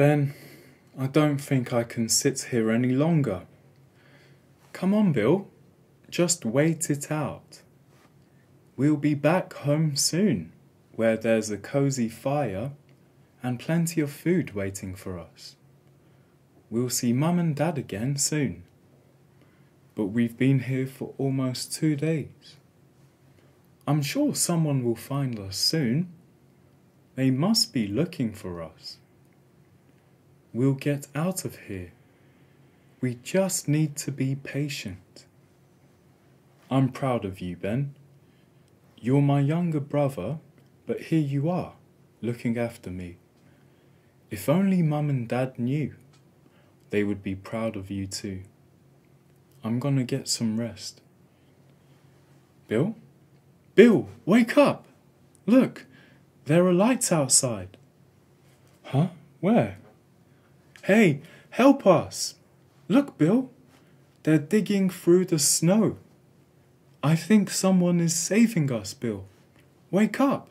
Ben, I don't think I can sit here any longer. Come on, Bill. Just wait it out. We'll be back home soon, where there's a cozy fire and plenty of food waiting for us. We'll see Mum and Dad again soon. But we've been here for almost two days. I'm sure someone will find us soon. They must be looking for us. We'll get out of here. We just need to be patient. I'm proud of you, Ben. You're my younger brother, but here you are, looking after me. If only Mum and Dad knew, they would be proud of you too. I'm gonna get some rest. Bill? Bill, wake up! Look, there are lights outside. Huh? Where? Hey, help us! Look, Bill, they're digging through the snow. I think someone is saving us, Bill. Wake up!